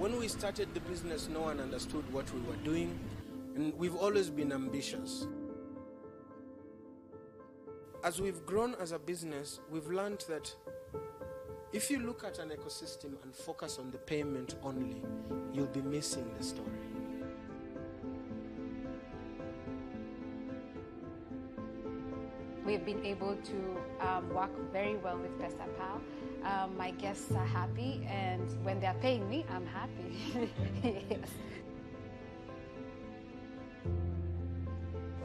When we started the business, no one understood what we were doing, and we've always been ambitious. As we've grown as a business, we've learned that if you look at an ecosystem and focus on the payment only, you'll be missing the story. We've been able to um, work very well with PesaPal. Um, my guests are happy, and when they're paying me, I'm happy. yes.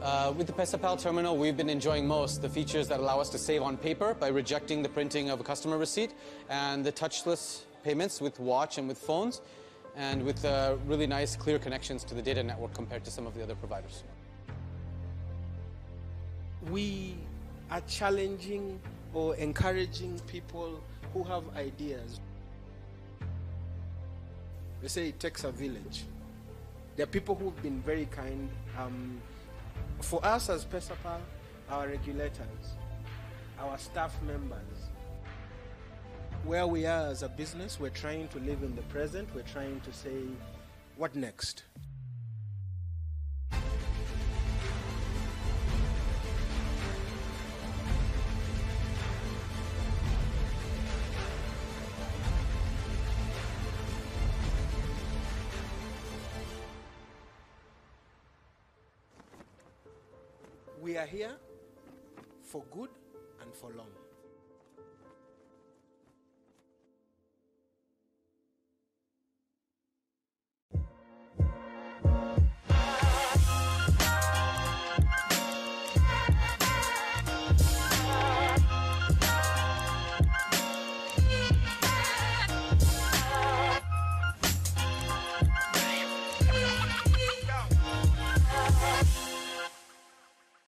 Uh, with the PesaPal terminal, we've been enjoying most the features that allow us to save on paper by rejecting the printing of a customer receipt and the touchless payments with watch and with phones and with uh, really nice clear connections to the data network compared to some of the other providers. We are challenging or encouraging people who have ideas. They say it takes a village. There are people who've been very kind. Um, for us as PesaPal, our regulators, our staff members, where we are as a business, we're trying to live in the present. We're trying to say, what next? We are here for good and for long.